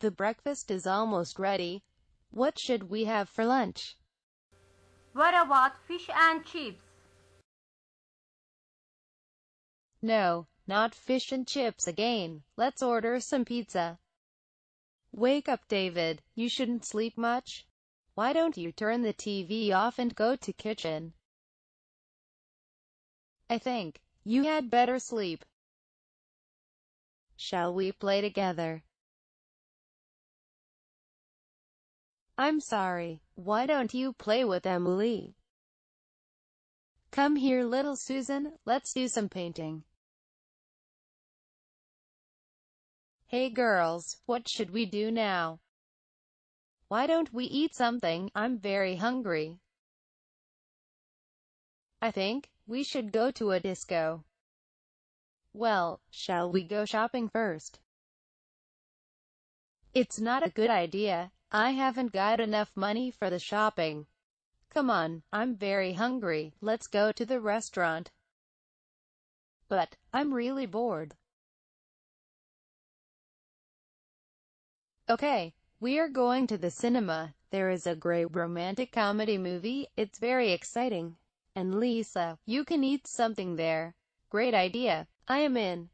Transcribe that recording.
The breakfast is almost ready. What should we have for lunch? What about fish and chips? No, not fish and chips again. Let's order some pizza. Wake up, David. You shouldn't sleep much. Why don't you turn the TV off and go to kitchen? I think you had better sleep. Shall we play together? I'm sorry. Why don't you play with Emily? Come here little Susan, let's do some painting. Hey girls, what should we do now? Why don't we eat something? I'm very hungry. I think we should go to a disco. Well, shall we go shopping first? It's not a good idea. I haven't got enough money for the shopping. Come on, I'm very hungry. Let's go to the restaurant. But, I'm really bored. Okay, we are going to the cinema. There is a great romantic comedy movie. It's very exciting. And Lisa, you can eat something there. Great idea. I am in.